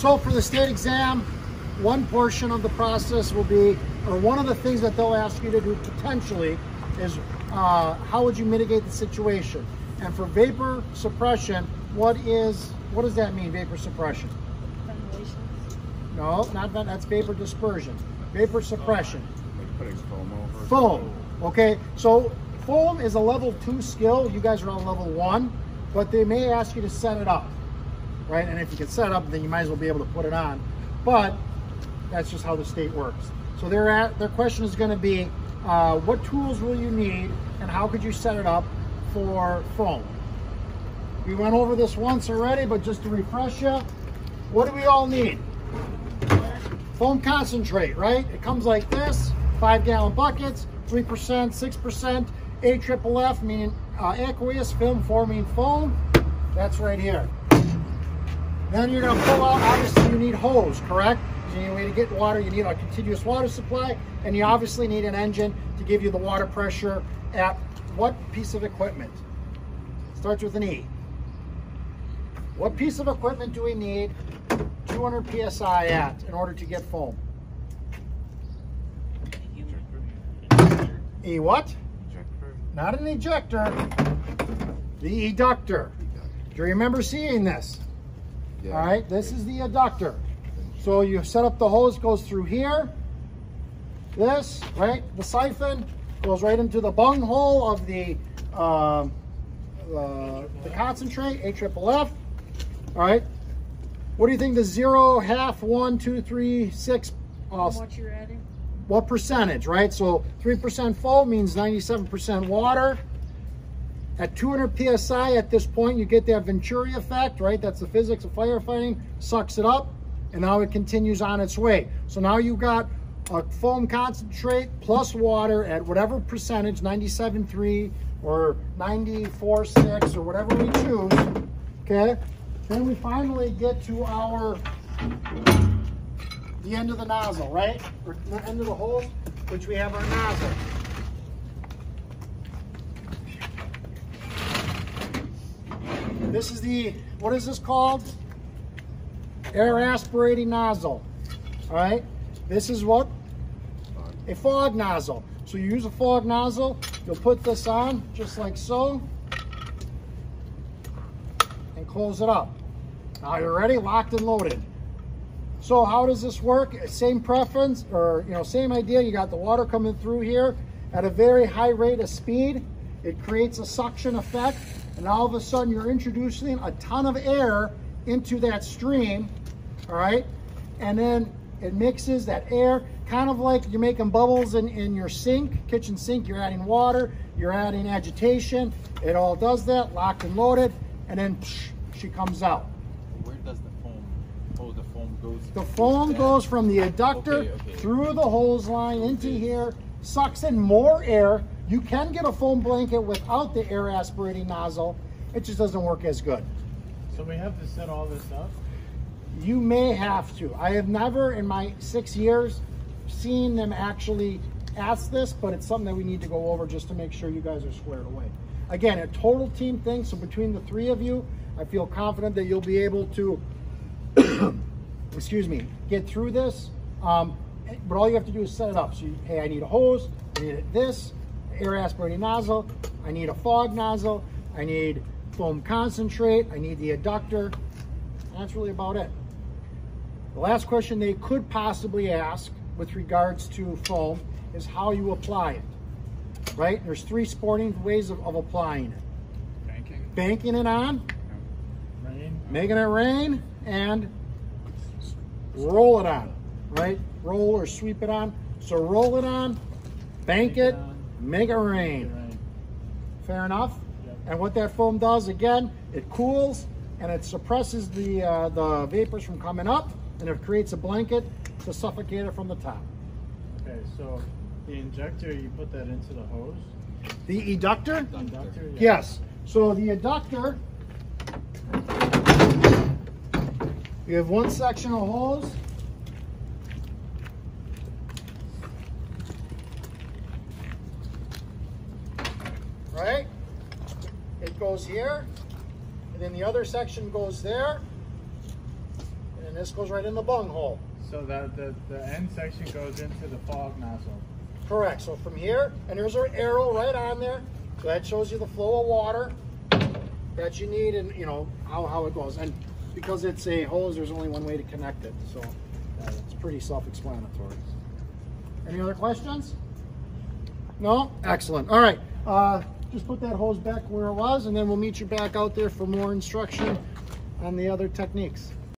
So for the state exam, one portion of the process will be, or one of the things that they'll ask you to do potentially is uh, how would you mitigate the situation? And for vapor suppression, what is, what does that mean, vapor suppression? Ventilation. No, not vent, that's vapor dispersion. Vapor suppression. Like putting foam over. Foam, okay? So foam is a level two skill. You guys are on level one, but they may ask you to set it up, right? And if you can set up, then you might as well be able to put it on. But that's just how the state works. So their, at, their question is gonna be, uh, what tools will you need and how could you set it up for foam? We went over this once already, but just to refresh you, what do we all need? Foam concentrate, right? It comes like this, five gallon buckets, 3%, 6%, A triple F meaning uh, aqueous, film forming foam. That's right here. Then you're gonna pull out, obviously you need hose, correct? You need a way to get water, you need a continuous water supply, and you obviously need an engine to give you the water pressure at what piece of equipment? Starts with an E. What piece of equipment do we need 200 PSI at in order to get foam? E what? Ejector. Not an ejector, the eductor. Do you remember seeing this? Yeah. All right, this is the eductor. So you set up the hose, goes through here. This, right, the siphon goes right into the bung hole of the um, uh, the concentrate, A triple F. All right. What do you think the zero, half, one, two, three, six, uh, What you're adding? what percentage, right? So 3% foam means 97% water. At 200 PSI at this point, you get that Venturi effect, right? That's the physics of firefighting, sucks it up, and now it continues on its way. So now you've got a foam concentrate plus water at whatever percentage, 97.3 or 94.6 or whatever we choose, okay? Then we finally get to our the end of the nozzle, right? Or the end of the hose, which we have our nozzle. This is the, what is this called? Air aspirating nozzle, all right? This is what? A fog nozzle. So you use a fog nozzle, you'll put this on just like so, and close it up. Now you're ready, locked and loaded. So how does this work? Same preference or you know, same idea. You got the water coming through here at a very high rate of speed. It creates a suction effect and all of a sudden you're introducing a ton of air into that stream, all right? And then it mixes that air, kind of like you're making bubbles in, in your sink, kitchen sink, you're adding water, you're adding agitation. It all does that, locked and loaded, and then psh, she comes out. Where does the foam? Oh, the foam goes. The foam goes from the eductor Okay, okay. through the hose line into here, sucks in more air. You can get a foam blanket without the air aspirating nozzle. It just doesn't work as good. So we have to set all this up? You may have to. I have never in my six years seen them actually ask this, but it's something that we need to go over just to make sure you guys are squared away. Again, a total team thing, so between the three of you, I feel confident that you'll be able to excuse me, get through this. Um, but all you have to do is set it up. So, you, hey, I need a hose, I need this, air aspirating nozzle, I need a fog nozzle, I need foam concentrate, I need the eductor. That's really about it. The last question they could possibly ask with regards to foam is how you apply it, right? There's three sporting ways of, of applying it. Banking. Banking it on, Rain? making it rain, and roll it on, right? Roll or sweep it on. So roll it on, bank it. Make it rain. Rain. Fair enough? Yep. And what that foam does, again, it cools and it suppresses the, uh, the vapors from coming up and it creates a blanket to suffocate it from the top. Okay, so the injector, you put that into the hose? The eductor, Conductor? yeah. yes. So the eductor, you have one section of hose. Right? It goes here, and then the other section goes there, and this goes right in the bung hole. So that the, the end section goes into the fog nozzle. Correct. So from here, and there's our arrow right on there. So that shows you the flow of water that you need and you know how, how it goes. And because it's a hose, there's only one way to connect it. So uh, it's pretty self-explanatory. Any other questions? No? Excellent. All right. Uh, just put that hose back where it was and then we'll meet you back out there for more instruction on the other techniques.